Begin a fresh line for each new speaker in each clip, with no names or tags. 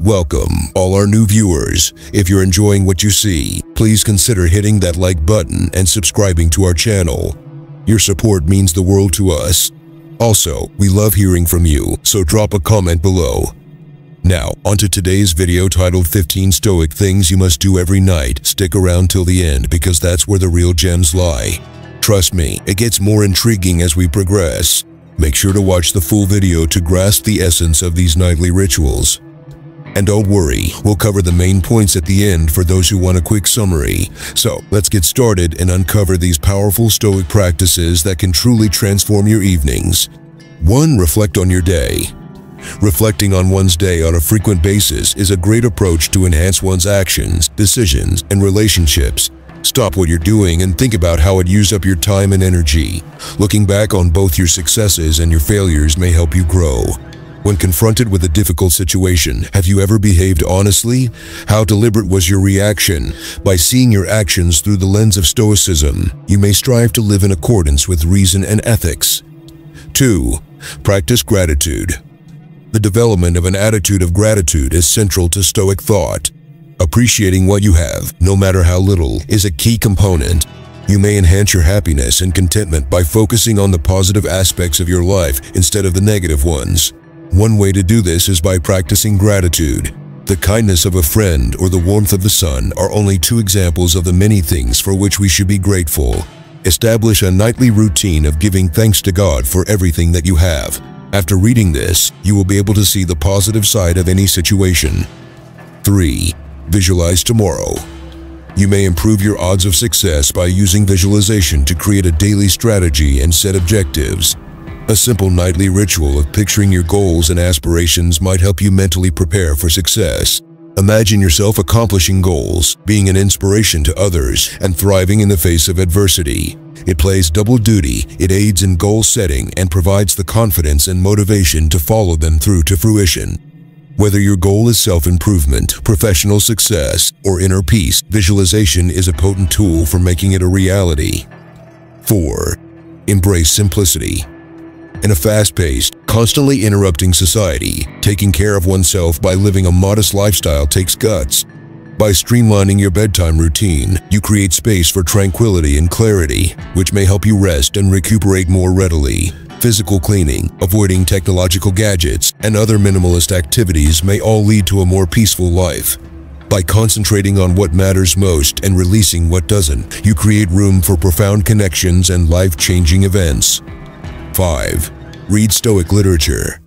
Welcome, all our new viewers. If you're enjoying what you see, please consider hitting that like button and subscribing to our channel. Your support means the world to us. Also, we love hearing from you, so drop a comment below. Now, onto today's video titled 15 Stoic Things You Must Do Every Night. Stick around till the end because that's where the real gems lie. Trust me, it gets more intriguing as we progress. Make sure to watch the full video to grasp the essence of these nightly rituals. And don't worry, we'll cover the main points at the end for those who want a quick summary. So, let's get started and uncover these powerful Stoic practices that can truly transform your evenings. 1. Reflect on your day. Reflecting on one's day on a frequent basis is a great approach to enhance one's actions, decisions, and relationships. Stop what you're doing and think about how it used up your time and energy. Looking back on both your successes and your failures may help you grow. When confronted with a difficult situation, have you ever behaved honestly? How deliberate was your reaction? By seeing your actions through the lens of Stoicism, you may strive to live in accordance with reason and ethics. 2. Practice gratitude. The development of an attitude of gratitude is central to Stoic thought. Appreciating what you have, no matter how little, is a key component. You may enhance your happiness and contentment by focusing on the positive aspects of your life instead of the negative ones. One way to do this is by practicing gratitude. The kindness of a friend or the warmth of the sun are only two examples of the many things for which we should be grateful. Establish a nightly routine of giving thanks to God for everything that you have. After reading this, you will be able to see the positive side of any situation. 3. Visualize tomorrow. You may improve your odds of success by using visualization to create a daily strategy and set objectives. A simple nightly ritual of picturing your goals and aspirations might help you mentally prepare for success. Imagine yourself accomplishing goals, being an inspiration to others, and thriving in the face of adversity. It plays double duty, it aids in goal setting and provides the confidence and motivation to follow them through to fruition. Whether your goal is self-improvement, professional success, or inner peace, visualization is a potent tool for making it a reality. 4. Embrace simplicity. In a fast-paced, constantly interrupting society, taking care of oneself by living a modest lifestyle takes guts. By streamlining your bedtime routine, you create space for tranquility and clarity, which may help you rest and recuperate more readily. Physical cleaning, avoiding technological gadgets, and other minimalist activities may all lead to a more peaceful life. By concentrating on what matters most and releasing what doesn't, you create room for profound connections and life-changing events. 5. Read Stoic literature.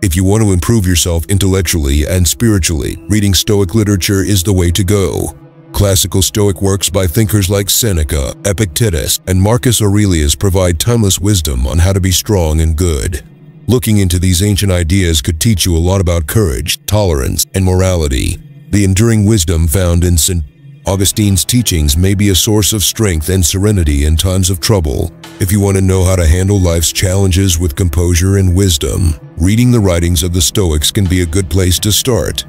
If you want to improve yourself intellectually and spiritually, reading Stoic literature is the way to go. Classical Stoic works by thinkers like Seneca, Epictetus, and Marcus Aurelius provide timeless wisdom on how to be strong and good. Looking into these ancient ideas could teach you a lot about courage, tolerance, and morality. The enduring wisdom found in St. Augustine's teachings may be a source of strength and serenity in times of trouble. If you want to know how to handle life's challenges with composure and wisdom, reading the writings of the Stoics can be a good place to start.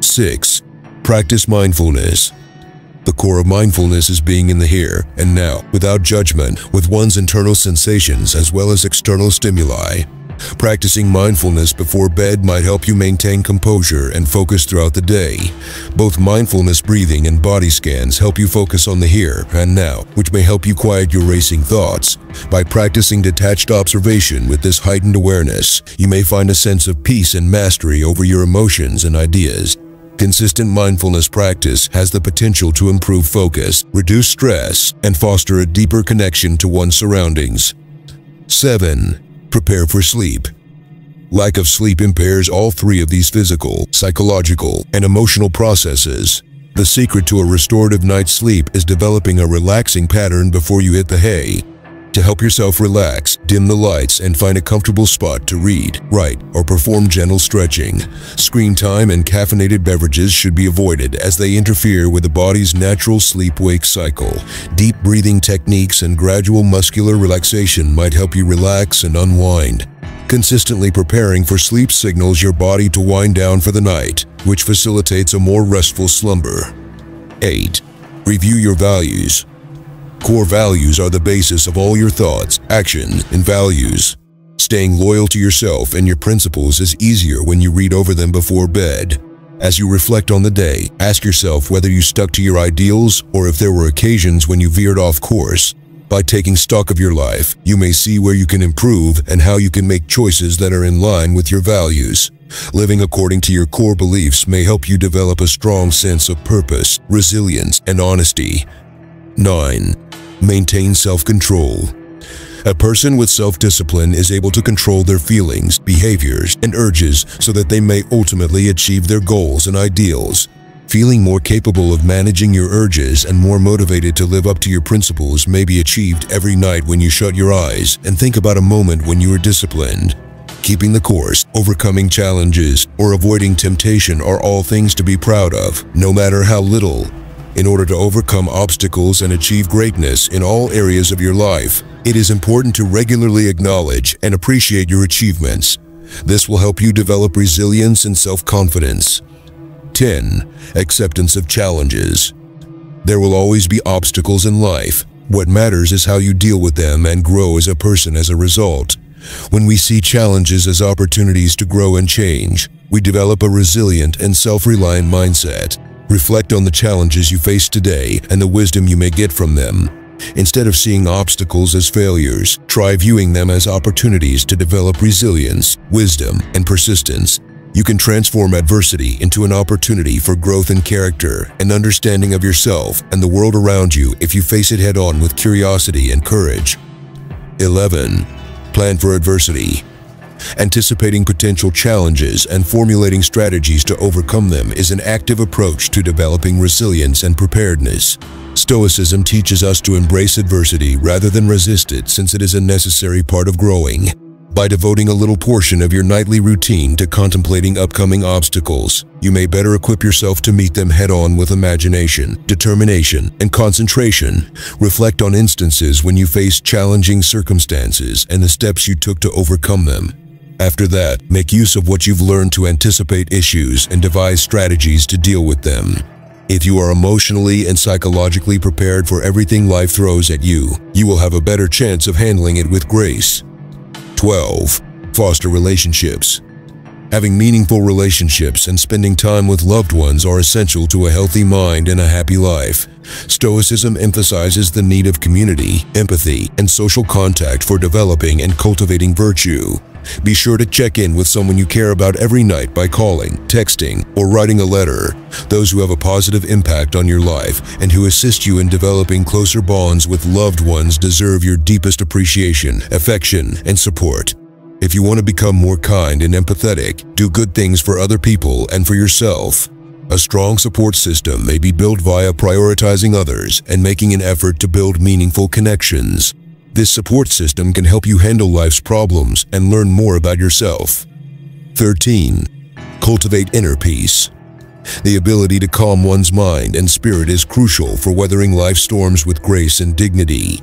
6. Practice mindfulness. The core of mindfulness is being in the here and now, without judgment, with one's internal sensations as well as external stimuli. Practicing mindfulness before bed might help you maintain composure and focus throughout the day. Both mindfulness breathing and body scans help you focus on the here and now, which may help you quiet your racing thoughts. By practicing detached observation with this heightened awareness, you may find a sense of peace and mastery over your emotions and ideas. Consistent mindfulness practice has the potential to improve focus, reduce stress, and foster a deeper connection to one's surroundings. 7. Prepare for sleep. Lack of sleep impairs all three of these physical, psychological, and emotional processes. The secret to a restorative night's sleep is developing a relaxing pattern before you hit the hay. To help yourself relax, dim the lights and find a comfortable spot to read, write, or perform gentle stretching. Screen time and caffeinated beverages should be avoided as they interfere with the body's natural sleep-wake cycle. Deep breathing techniques and gradual muscular relaxation might help you relax and unwind. Consistently preparing for sleep signals your body to wind down for the night, which facilitates a more restful slumber. 8. Review your values. Core values are the basis of all your thoughts, actions, and values. Staying loyal to yourself and your principles is easier when you read over them before bed. As you reflect on the day, ask yourself whether you stuck to your ideals or if there were occasions when you veered off course. By taking stock of your life, you may see where you can improve and how you can make choices that are in line with your values. Living according to your core beliefs may help you develop a strong sense of purpose, resilience, and honesty. 9. Maintain self-control. A person with self-discipline is able to control their feelings, behaviors, and urges so that they may ultimately achieve their goals and ideals. Feeling more capable of managing your urges and more motivated to live up to your principles may be achieved every night when you shut your eyes and think about a moment when you were disciplined. Keeping the course, overcoming challenges, or avoiding temptation are all things to be proud of, no matter how little. In order to overcome obstacles and achieve greatness in all areas of your life, it is important to regularly acknowledge and appreciate your achievements. This will help you develop resilience and self-confidence. 10. Acceptance of challenges. There will always be obstacles in life. What matters is how you deal with them and grow as a person as a result. When we see challenges as opportunities to grow and change, we develop a resilient and self-reliant mindset. Reflect on the challenges you face today and the wisdom you may get from them. Instead of seeing obstacles as failures, try viewing them as opportunities to develop resilience, wisdom, and persistence. You can transform adversity into an opportunity for growth in character and understanding of yourself and the world around you if you face it head-on with curiosity and courage. 11. Plan for adversity. Anticipating potential challenges and formulating strategies to overcome them is an active approach to developing resilience and preparedness. Stoicism teaches us to embrace adversity rather than resist it since it is a necessary part of growing. By devoting a little portion of your nightly routine to contemplating upcoming obstacles, you may better equip yourself to meet them head-on with imagination, determination, and concentration. Reflect on instances when you faced challenging circumstances and the steps you took to overcome them. After that, make use of what you've learned to anticipate issues and devise strategies to deal with them. If you are emotionally and psychologically prepared for everything life throws at you, you will have a better chance of handling it with grace. 12. Foster relationships. Having meaningful relationships and spending time with loved ones are essential to a healthy mind and a happy life. Stoicism emphasizes the need of community, empathy, and social contact for developing and cultivating virtue. Be sure to check in with someone you care about every night by calling, texting, or writing a letter. Those who have a positive impact on your life and who assist you in developing closer bonds with loved ones deserve your deepest appreciation, affection, and support. If you want to become more kind and empathetic, do good things for other people and for yourself. A strong support system may be built via prioritizing others and making an effort to build meaningful connections. This support system can help you handle life's problems and learn more about yourself. 13. Cultivate inner peace. The ability to calm one's mind and spirit is crucial for weathering life's storms with grace and dignity.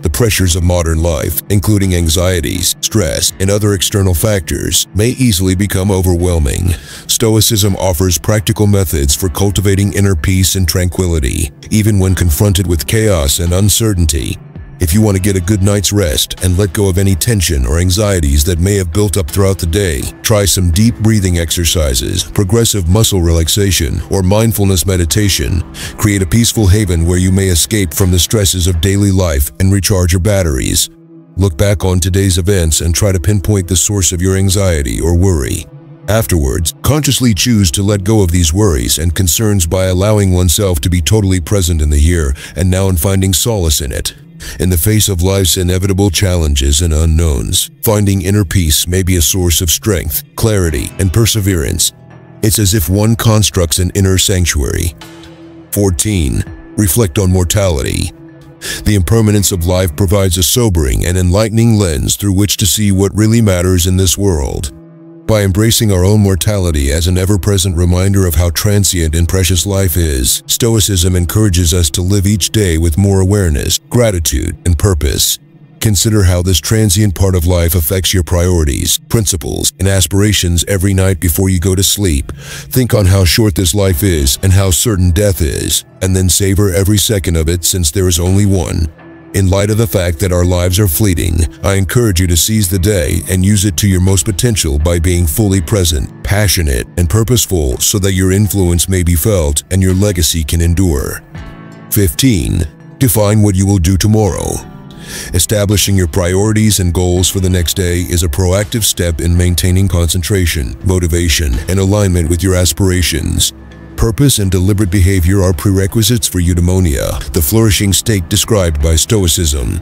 The pressures of modern life, including anxieties, stress, and other external factors, may easily become overwhelming. Stoicism offers practical methods for cultivating inner peace and tranquility, even when confronted with chaos and uncertainty. If you want to get a good night's rest and let go of any tension or anxieties that may have built up throughout the day, try some deep breathing exercises, progressive muscle relaxation, or mindfulness meditation. Create a peaceful haven where you may escape from the stresses of daily life and recharge your batteries. Look back on today's events and try to pinpoint the source of your anxiety or worry. Afterwards, consciously choose to let go of these worries and concerns by allowing oneself to be totally present in the here and now and finding solace in it. In the face of life's inevitable challenges and unknowns, finding inner peace may be a source of strength, clarity, and perseverance. It's as if one constructs an inner sanctuary. 14. Reflect on mortality. The impermanence of life provides a sobering and enlightening lens through which to see what really matters in this world. By embracing our own mortality as an ever-present reminder of how transient and precious life is, Stoicism encourages us to live each day with more awareness, gratitude, and purpose. Consider how this transient part of life affects your priorities, principles, and aspirations every night before you go to sleep. Think on how short this life is and how certain death is, and then savor every second of it since there is only one. In light of the fact that our lives are fleeting, I encourage you to seize the day and use it to your most potential by being fully present, passionate, and purposeful so that your influence may be felt and your legacy can endure. 15. Define what you will do tomorrow. Establishing your priorities and goals for the next day is a proactive step in maintaining concentration, motivation, and alignment with your aspirations. Purpose and deliberate behavior are prerequisites for eudaimonia, the flourishing state described by Stoicism.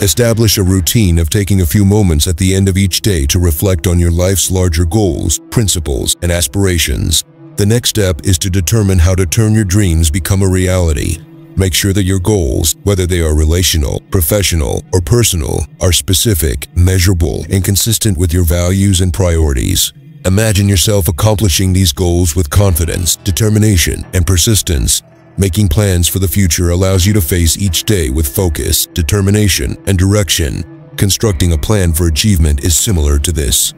Establish a routine of taking a few moments at the end of each day to reflect on your life's larger goals, principles, and aspirations. The next step is to determine how to turn your dreams become a reality. Make sure that your goals, whether they are relational, professional, or personal, are specific, measurable, and consistent with your values and priorities. Imagine yourself accomplishing these goals with confidence, determination, and persistence. Making plans for the future allows you to face each day with focus, determination, and direction. Constructing a plan for achievement is similar to this.